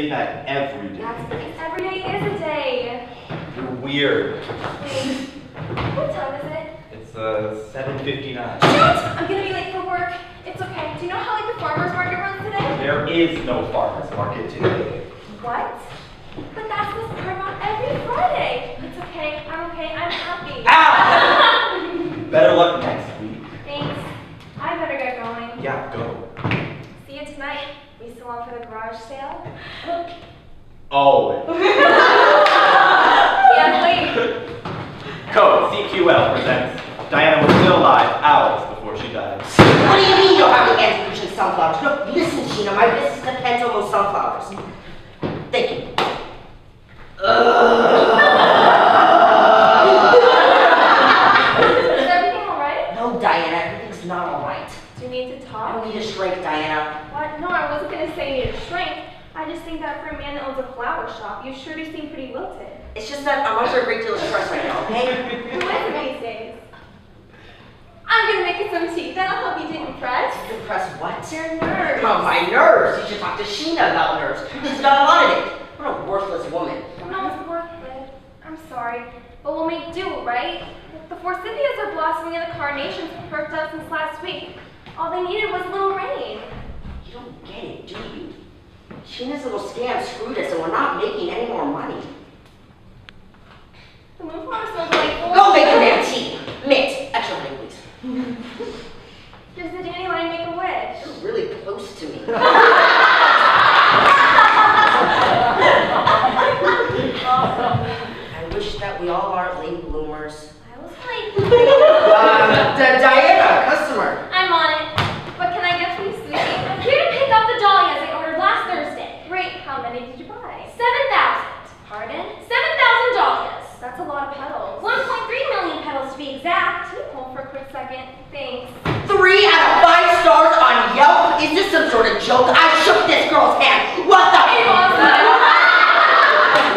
say that every day. That's because every day is a day. You're weird. Wait, what time is it? It's uh 7:59. Shoot! I'm gonna be late for work. It's okay. Do you know how like the farmer's market runs today? There is no farmers market today. What? But that's part about every Friday. It's okay. I'm okay. I'm happy. Ow! Better luck next week. Thanks. I better get going. Yeah, go. See you tonight. We still on for the garage sale? Always. Can't wait. Code CQL presents Diana was still alive hours before she died. What do you mean you're having anti sunflowers? No, listen, Sheena, my business depends on those sunflowers. Thank you. Is everything alright? No, Diana, everything's not all right. Do you need to I talk? don't need a shrink, Diana. What? No, I wasn't gonna say you need a shrink. I just think that for a man that owns a flower shop, you sure do seem pretty wilted. It's just that I'm under a great deal of stress right now, okay? Who is it these days? I'm gonna make you some tea. That'll help you to impress. Impress what? Your nerves. Oh, my nerves. You should talk to Sheena about nerves. She's got a lot of it. What a worthless woman. No, it's worth it. I'm sorry, but we'll make do, right? The forsythias are blossoming and the carnations perked up since last week. All they needed was a little rain. You don't get it, do you? Sheena's little scam screwed us and we're not making any more money. The moonflower smells like Go make your damn tea. Mint. Extra honey, please. Does the dandelion make a wish? You're really close to me. I wish that we all aren't late bloomers. I was like, Uh, Di- Diana, customer. I'm on it. What can I get for you, sweetie? I'm here to pick up the dahlias I ordered last Thursday. Great. How many did you buy? 7,000. Pardon? 7,000 dahlias. That's a lot of petals. 1.3 million petals to be exact. Can you hold for a quick second? Thanks. Three out of five stars on Yelp? Is this some sort of joke? I shook this girl's hand. What the? Hey.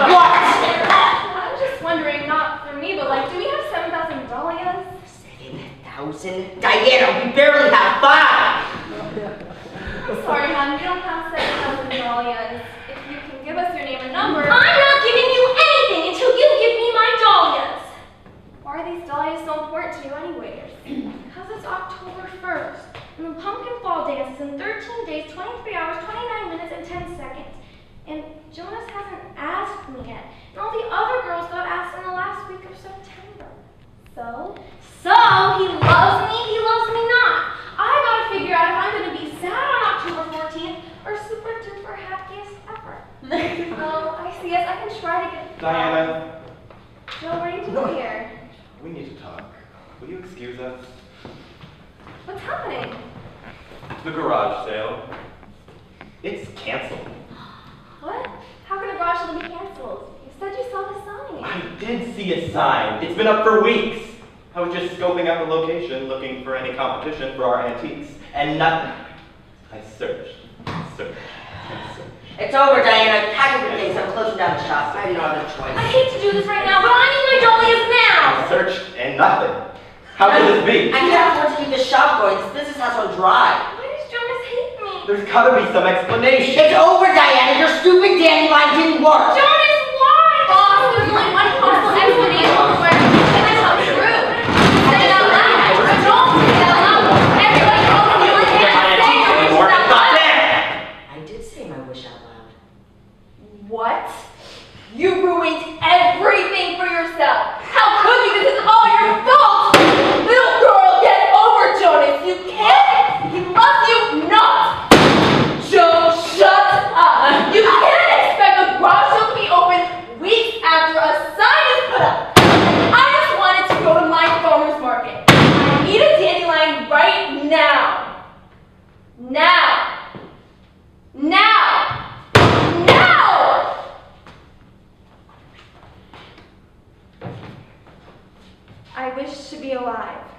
What? I was just wondering, not for me, but like, do we have 7,000 dahlias? Seven thousand? Diana, we barely have five. I'm sorry, hon, we don't have 7,000 dahlias. If you can give us your name and number. I'm not giving you anything until you give me my dahlias. Why are these dahlias so important to you, anyways? Because it's October 1st, and the pumpkin fall dance is in 13 days, 23 hours, 29 minutes, and 10 seconds. And Jonas hasn't asked me yet. And all the other girls got asked in the last week of September. So? So, he loves me, he loves me not. I gotta figure out if I'm gonna be sad on October 14th or super duper happiest ever. oh, I see. Yes, I can try to get. Um, Diana, Joe, what are you doing here? we need to talk. Will you excuse us? What's happening? The garage sale. It's canceled. What? How can a garage sale be canceled? You said you saw the sign. I did see a sign. It's been up for weeks. I was just scoping out the location, looking for any competition for our antiques, and nothing. I searched, searched, and searched. It's over, Diana. Pack up your things. I'm closing down the shop. I have no other choice. I hate to do this right now, but I need my dahlias I now. searched, and nothing. How could this be? I can't afford to keep this shop going. This business has run dry. Why does Jonas hate me? There's gotta be some explanation. It's over, Diana. Your stupid dandelion didn't work. Jonas, why? Oh, Boss, there's only one possible explanation for it, and that's not true. Say it out loud. Don't say it out loud. Everybody knows you like Can't can't say your anymore. wish out It's loud. I did say my wish out loud. What? You ruined everything for yourself. How could you? This is all your fault. Little girl, get over Jonas. You can't. He loves you not. Joe, shut up. You can't expect the garage sale to be open weeks after a sign is put up. I just wanted to go to my farmer's market. I need a dandelion right now. Now. Now. Now. I wish to be alive.